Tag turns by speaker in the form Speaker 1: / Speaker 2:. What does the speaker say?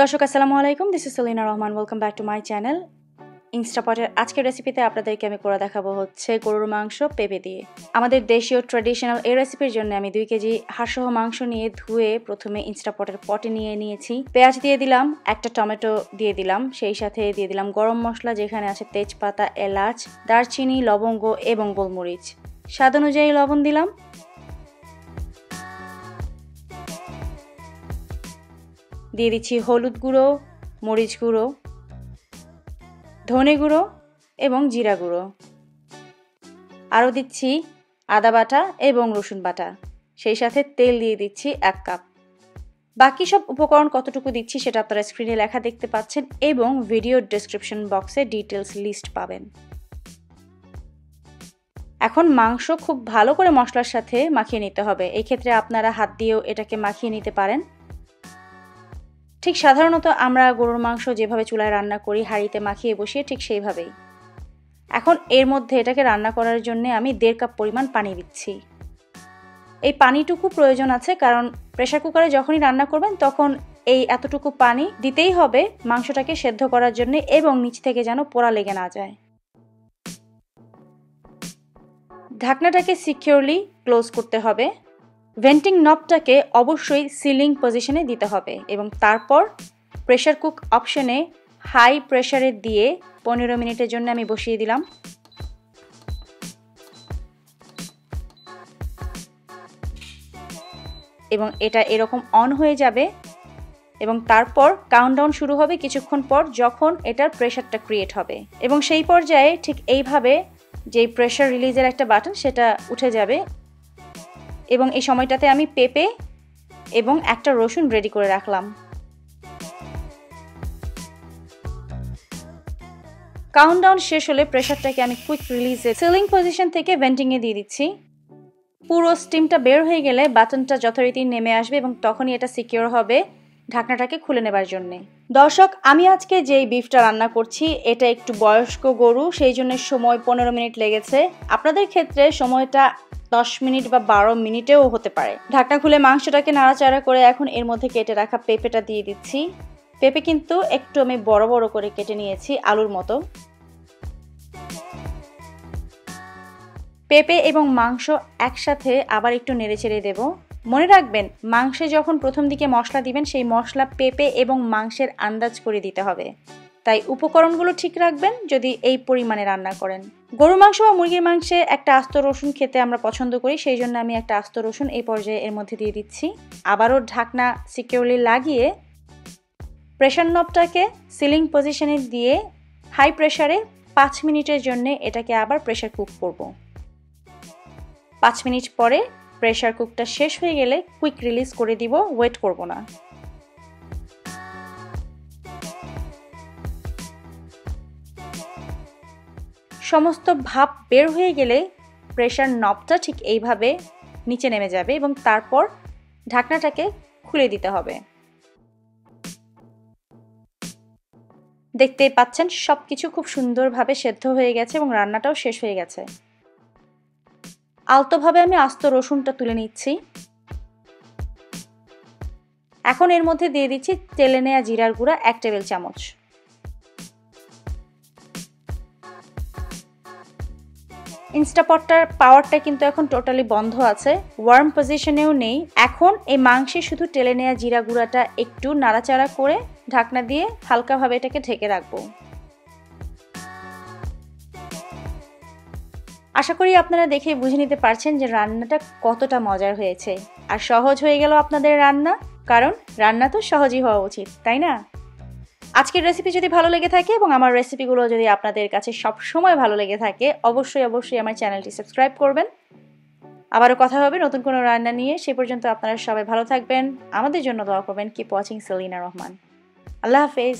Speaker 1: দর্শক, আসসালামু আলাইকুম। This is Salina Rahman welcome back to my channel ইনস্টাপটের আজকের রেসিপিতে আপনাদেরকে আমি করে দেখাবো হচ্ছে গরুর মাংস পেঁপে দিয়ে। আমাদের দেশীয় ট্র্যাডিশনাল এই রেসিপির জন্য আমি দুই কেজি হাঁসহ মাংস নিয়ে ধুয়ে প্রথমে ইনস্টাপটের পটে নিয়ে নিয়েছি। পেঁয়াজ দিয়ে দিলাম, একটা টমেটো দিয়ে দিলাম, সেই সাথে দিয়ে দিলাম গরম মশলা যেখানে আছে তেজপাতা, এলাচ, দারচিনি, লবঙ্গ এবং গোলমরিচ। স্বাদ অনুযায়ী লবণ দিলাম দিয়ে দিচ্ছি হলুদ গুঁড়ো, মরিচ গুঁড়ো, ধনে গুঁড়ো এবং জিরা গুঁড়ো। আরও দিচ্ছি আদা বাটা এবং রসুন বাটা। সেই সাথে তেল দিয়ে দিচ্ছি এক কাপ। বাকি সব উপকরণ কতটুকু দিচ্ছি সেটা আপনারা স্ক্রিনে লেখা দেখতে পাচ্ছেন এবং ভিডিও ডিসক্রিপশন বক্সে ডিটেলস লিস্ট পাবেন। এখন মাংস খুব ভালো করে মশলার সাথে মাখিয়ে নিতে হবে। এই ক্ষেত্রে আপনারা হাত দিয়েও এটাকে মাখিয়ে নিতে পারেন। ঠিক সাধারণত আমরা গরুর মাংস যেভাবে চুলায় রান্না করি, হাঁড়িতে মাখিয়ে বসিয়ে ঠিক সেইভাবেই। এখন এর মধ্যে এটাকে রান্না করার জন্য আমি দেড় কাপ পরিমাণ পানি দিচ্ছি। এই পানিটুকু প্রয়োজন আছে কারণ প্রেশার কুকারে যখনই রান্না করবেন তখন এই এতটুকু পানি দিতেই হবে মাংসটাকে সেদ্ধ করার জন্য এবং নিচ থেকে যেন পোড়া লেগে না যায়। ঢাকনাটাকে সিকিউরলি ক্লোজ করতে হবে। ভেন্টিং নবটাকে অবশ্যই সিলিং পজিশনে দিতে হবে এবং তারপর প্রেশার কুক অপশনে হাই প্রেশারে দিয়ে পনেরো মিনিটের জন্য আমি বসিয়ে দিলাম। এবং এটা এরকম অন হয়ে যাবে এবং তারপর কাউন্টডাউন শুরু হবে কিছুক্ষণ পর যখন এটার প্রেশারটা ক্রিয়েট হবে। এবং সেই পর্যায়ে ঠিক এইভাবে যে প্রেশার রিলিজের একটা বাটন সেটা উঠে যাবে। এবং এই সময়টাতে আমি পেঁপে এবং একটা রসুন রেডি করে রাখলাম। কাউন্টডাউন শেষ হলে প্রেশারটাকে আমি কুইক রিলিজে সিলিং পজিশন থেকে ভেন্টিংয়ে দিয়ে দিচ্ছি। পুরো স্টিমটা বের হয়ে গেলে বাটনটা যথারীতি নেমে আসবে এবং তখনই এটা সিকিওর হবে ঢাকনাটাকে খুলে নেবার জন্যে। দর্শক, আমি আজকে যেই বিফটা রান্না করছি, এটা একটু বয়স্ক গরু, সেই জন্য সময় পনেরো মিনিট লেগেছে। আপনাদের ক্ষেত্রে সময়টা দশ মিনিট বা বারো মিনিটেও হতে পারে। ঢাকনা খুলে মাংসটাকে নাড়াচাড়া করে এখন এর মধ্যে কেটে রাখা পেঁপেটা দিয়ে দিচ্ছি। পেঁপে কিন্তু একটু আমি বড় বড় করে কেটে নিয়েছি আলুর মতো। পেঁপে এবং মাংস একসাথে আবার একটু নেড়ে চেড়ে দেব। মনে রাখবেন, মাংসে যখন প্রথম দিকে মশলা দিবেন, সেই মশলা পেঁপে এবং মাংসের আন্দাজ করে দিতে হবে। তাই উপকরণগুলো ঠিক রাখবেন যদি এই পরিমাণে রান্না করেন। গরু মাংস বা মুরগির মাংসে একটা আস্ত রসুন খেতে আমরা পছন্দ করি, সেই জন্য আমি একটা আস্ত রসুন এই পর্যায়ে এর মধ্যে দিয়ে দিচ্ছি। আবারও ঢাকনা সিকিউরলি লাগিয়ে প্রেশার নবটাকে সিলিং পজিশনে দিয়ে হাই প্রেশারে পাঁচ মিনিটের জন্য এটাকে আবার প্রেশার কুক করব। পাঁচ মিনিট পরে প্রেশার কুকটা শেষ হয়ে গেলে কুইক রিলিজ করে দিব ওয়েট করব না। সমস্ত ভাপ বের হয়ে গেলে প্রেশার নবটা ঠিক এইভাবে নিচে নেমে যাবে এবং তারপর ঢাকনাটাকে খুলে দিতে হবে। দেখতেই পাচ্ছেন সব কিছু খুব সুন্দরভাবে সেদ্ধ হয়ে গেছে এবং রান্নাটাও শেষ হয়ে গেছে। আলতোভাবে আমি আস্ত রসুনটা তুলে নিচ্ছি। এখন এর মধ্যে দিয়ে দিচ্ছি তেলে নেয়া জিরার গুঁড়া এক টেবিল চামচ। ইনস্টাপটটার পাওয়ারটা কিন্তু এখন টোটালি বন্ধ আছে। ওয়ার্ম পজিশনেও নেই। এখন এই মাংসে শুধু টেলে নেওয়া জিরা গুঁড়াটা একটু নাড়াচাড়া করে ঢাকনা দিয়ে হালকাভাবে এটাকে ঢেকে রাখব। আশা করি আপনারা দেখে বুঝে নিতে পারছেন যে রান্নাটা কতটা মজার হয়েছে। আর সহজ হয়ে গেল আপনাদের রান্না, কারণ রান্না তো সহজই হওয়া উচিত, তাই না? আজকের রেসিপি যদি ভালো লেগে থাকে এবং আমার রেসিপিগুলো যদি আপনাদের কাছে সব সময় ভালো লেগে থাকে, অবশ্যই অবশ্যই আমার চ্যানেলটি সাবস্ক্রাইব করবেন। আবারও কথা হবে নতুন কোনো রান্না নিয়ে। সে পর্যন্ত আপনারা সবাই ভালো থাকবেন। আমাদের জন্য দোয়া করবেন। কিপ ওয়াচিং সেলিনা রহমান আল্লাহ হাফেজ।